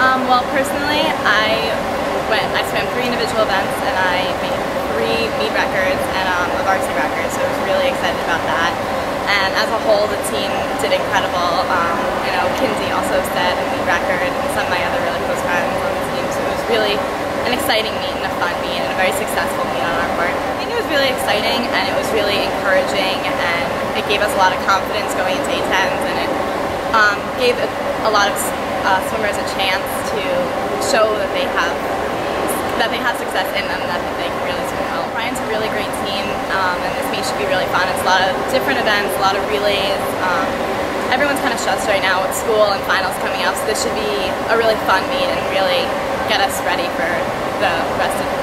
Um, well, personally, I went, I swam three individual events and I made three meet records and um, a varsity record, so I was really excited about that. And as a whole, the team did incredible. Um, you know, Kinsey also set a meet record and some of my other really close friends on the team, so it was really an exciting meet and a fun meet and a very successful meet on our part. I think it was really exciting and it was really encouraging and it gave us a lot of confidence going into A10s and it um, gave a, a lot of uh, swimmers a chance to show that they have that they have success in them, that they can really swim well. Bryant's a really great team, um, and this meet should be really fun. It's a lot of different events, a lot of relays. Um, everyone's kind of stressed right now with school and finals coming up, so this should be a really fun meet and really get us ready for the rest of